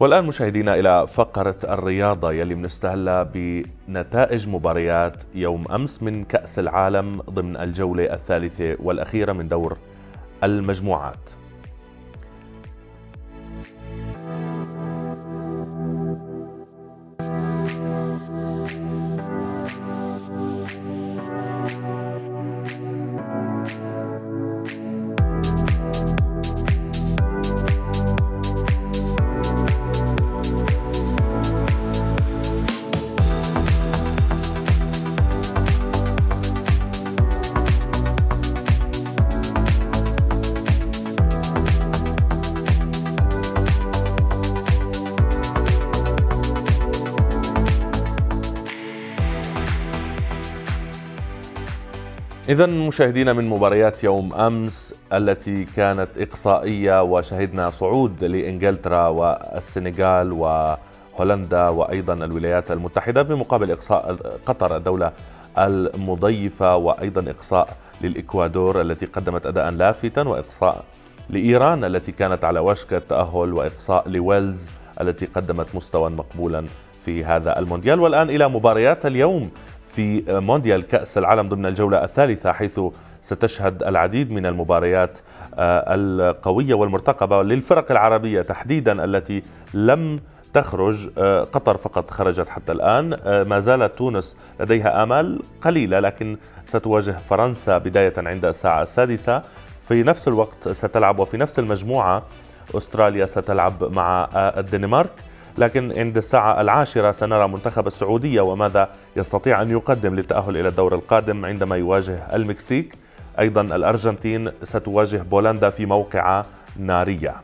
والآن مشاهدينا إلى فقرة الرياضة يلي بنستهلها بنتائج مباريات يوم أمس من كأس العالم ضمن الجولة الثالثة والأخيرة من دور المجموعات. إذا مشاهدينا من مباريات يوم أمس التي كانت إقصائية وشهدنا صعود لإنجلترا والسنغال وهولندا وأيضا الولايات المتحدة بمقابل إقصاء قطر الدولة المضيفة وأيضا إقصاء للإكوادور التي قدمت أداء لافتا وإقصاء لإيران التي كانت على وشك التأهل وإقصاء لويلز التي قدمت مستوى مقبولا في هذا المونديال. والآن إلى مباريات اليوم. في مونديال كأس العالم ضمن الجولة الثالثة حيث ستشهد العديد من المباريات آه، القوية والمرتقبة للفرق العربية تحديدا التي لم تخرج آه، قطر فقط خرجت حتى الآن. آه، ما زالت تونس لديها آمال قليلة لكن ستواجه فرنسا بداية عند الساعة السادسة. في نفس الوقت ستلعب وفي نفس المجموعة أستراليا ستلعب مع الدنمارك. لكن عند الساعة العاشرة سنرى منتخب السعودية وماذا يستطيع أن يقدم للتأهل إلى الدور القادم عندما يواجه المكسيك. أيضا الأرجنتين ستواجه بولندا في موقعة نارية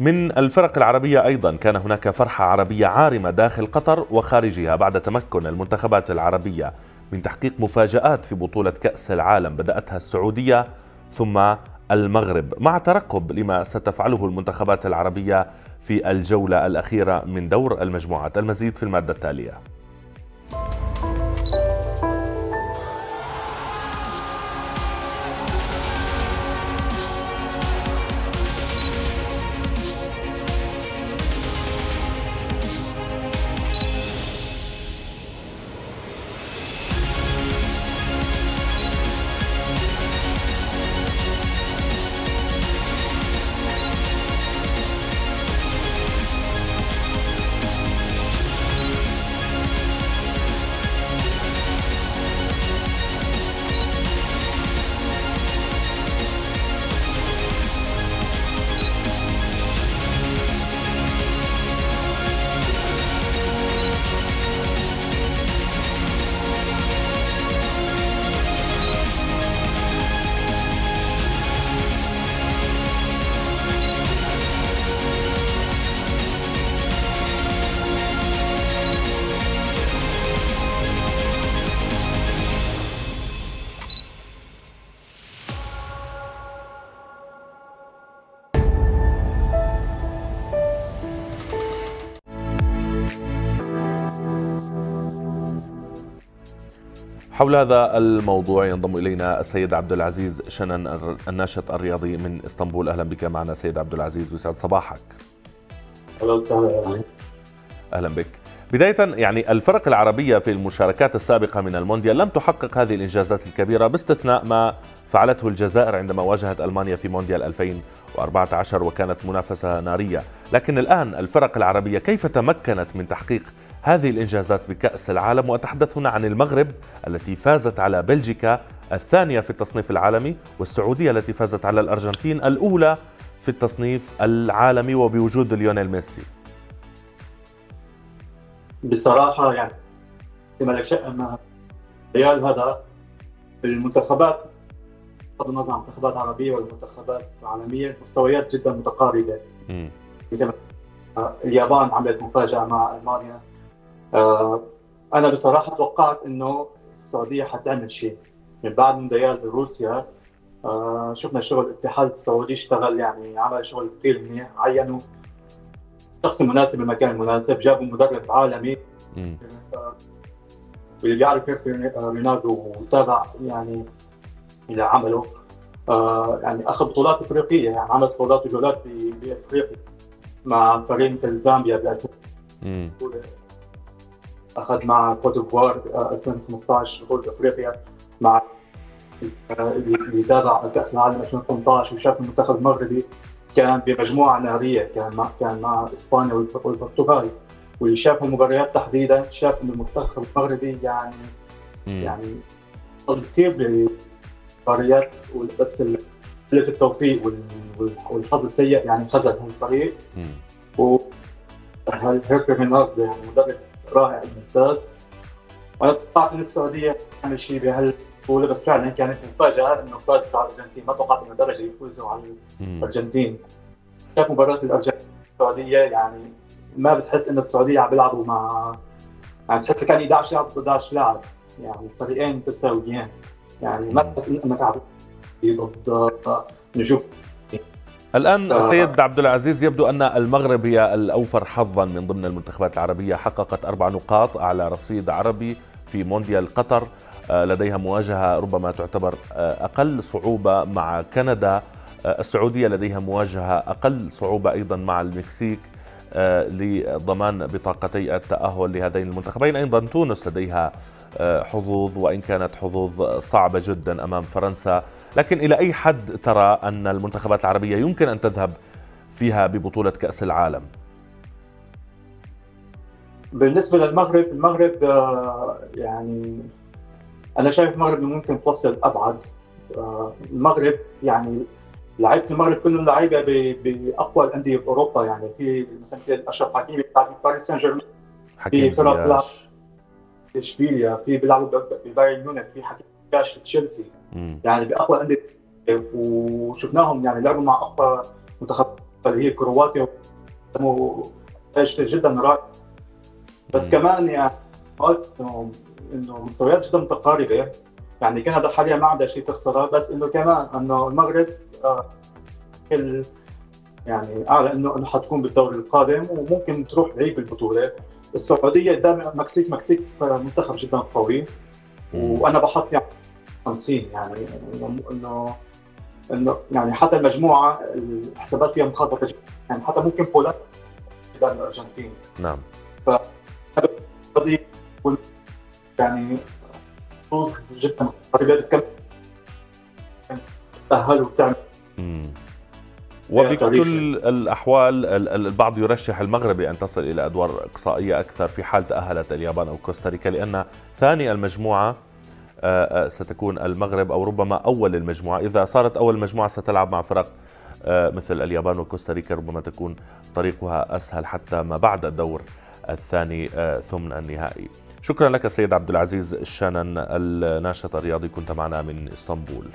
من الفرق العربية أيضا كان هناك فرحة عربية عارمة داخل قطر وخارجها بعد تمكن المنتخبات العربية من تحقيق مفاجآت في بطولة كأس العالم بدأتها السعودية ثم المغرب مع ترقب لما ستفعله المنتخبات العربية في الجولة الأخيرة من دور المجموعات. المزيد في المادة التالية. حول هذا الموضوع ينضم إلينا السيد عبد العزيز شنن الناشط الرياضي من إسطنبول أهلا بك معنا سيد عبد العزيز ويسعد صباحك. أهلا وسهلا أهلا بك. بداية يعني الفرق العربية في المشاركات السابقة من المونديال لم تحقق هذه الإنجازات الكبيرة باستثناء ما فعلته الجزائر عندما واجهت ألمانيا في مونديال 2014 وكانت منافسة نارية. لكن الآن الفرق العربية كيف تمكنت من تحقيق هذه الإنجازات بكأس العالم؟ وأتحدث هنا عن المغرب التي فازت على بلجيكا الثانية في التصنيف العالمي والسعودية التي فازت على الأرجنتين الأولى في التصنيف العالمي وبوجود ليونيل ميسي. بصراحة يعني كما لك شيء أن ريال هذا المنتخبات بغض النظر عن منتخبات عربية والمنتخبات العالمية مستويات جدا متقاربة. اليابان عملت مفاجأة مع ألمانيا. آه، أنا بصراحة توقعت إنه السعودية حتعمل شيء. من بعد مونديال روسيا آه، شفنا شغل الاتحاد السعودي اشتغل يعني عمل شغل كثير منيح عينوا الشخص المناسب بالمكان المناسب جابوا مدرب عالمي. واللي بيعرف كيف رينالدو وتابع يعني إلى عمله آه يعني أخذ بطولات إفريقية يعني عمل صولات وجولات بافريقيا مع فريق مثل زامبيا ب 2000 أخذ مع كوت ديفوار 2015 بطولة إفريقيا مع اللي تابع كأس العالم 2018 وشاف المنتخب المغربي. كان بمجموعه ناريه كان مع كان مع إسبانيا والبرتغال واللي شاف المباريات تحديدا شاف إنه المنتخب المغربي يعني مم. يعني كثير بالمباريات بس قله التوفيق والحظ السيء يعني خذل الفريق. و هيركي هينارد يعني مدرب رائع ممتاز وأنا توقعت ان السعودية تعمل شيء بهالبطوله بس فعلا كانت مفاجأة إنه فازت على الأرجنتين. ما توقعت إنه درجة يفوزوا على الأرجنتين. شاف مباراة الأرجنتين السعودية يعني ما بتحس إن السعودية عم بيلعبوا مع يعني تحس كان 11 لاعب ضد 11 لاعب. يعني فريقين متساويين يعني ما بتحس إنك عم ضد نجوم. الآن سيد عبد العزيز يبدو أن المغرب هي الأوفر حظا من ضمن المنتخبات العربية. حققت أربع نقاط على رصيد عربي في مونديال قطر. آه، لديها مواجهة ربما تعتبر آه، أقل صعوبة مع كندا. آه، السعودية لديها مواجهة أقل صعوبة أيضا مع المكسيك لضمان بطاقتي التأهل لهذين المنتخبين. أيضا تونس لديها حظوظ وإن كانت حظوظ صعبة جدا أمام فرنسا. لكن إلى أي حد ترى أن المنتخبات العربية يمكن أن تذهب فيها ببطولة كأس العالم؟ بالنسبة للمغرب المغرب آه، يعني أنا شايف المغرب ممكن توصل أبعد. آه، المغرب يعني لعيبة المغرب كلهم لعيبة بأقوى الأندية باوروبا يعني في مثلا في اشرف حكيمي بيلعب في باريس سان جيرمان في فرق بيلعب في إشبيليا في بيلعبوا ببايرن ميونخ في حكيم كاش في تشيلسي. يعني بأقوى انديه وشفناهم يعني لعبوا مع أقوى منتخب اللي هي كرواتيا جدا رائع بس كمان يعني إنه مستويات جدا متقاربة. يعني كندا حاليا ما عندها شيء تخسره بس إنه كمان إنه المغرب آه يعني اعلى إنه إنه حتكون بالدوري القادم وممكن تروح بعيد بالبطوله السعودية قدام المكسيك مكسيك منتخب جدا قوي. وأنا بحط يعني 50 يعني إنه إنه يعني حتى المجموعة الحسابات فيها مخاطرة يعني حتى ممكن بولندا قدام الأرجنتين. نعم. ف يعني فوز جدا. كم تاهلوا وتعمل وبكل الأحوال البعض يرشح المغرب أن تصل إلى أدوار إقصائية أكثر في حال تأهلت اليابان أو كوستاريكا لأن ثاني المجموعة آه، آه، ستكون المغرب أو ربما أول المجموعة. إذا صارت أول المجموعه ستلعب مع فرق آه، مثل اليابان وكوستاريكا ربما تكون طريقها أسهل حتى ما بعد الدور الثاني ثمن النهائي. شكرا لك سيد عبد العزيز الشانن الناشط الرياضي كنت معنا من إسطنبول.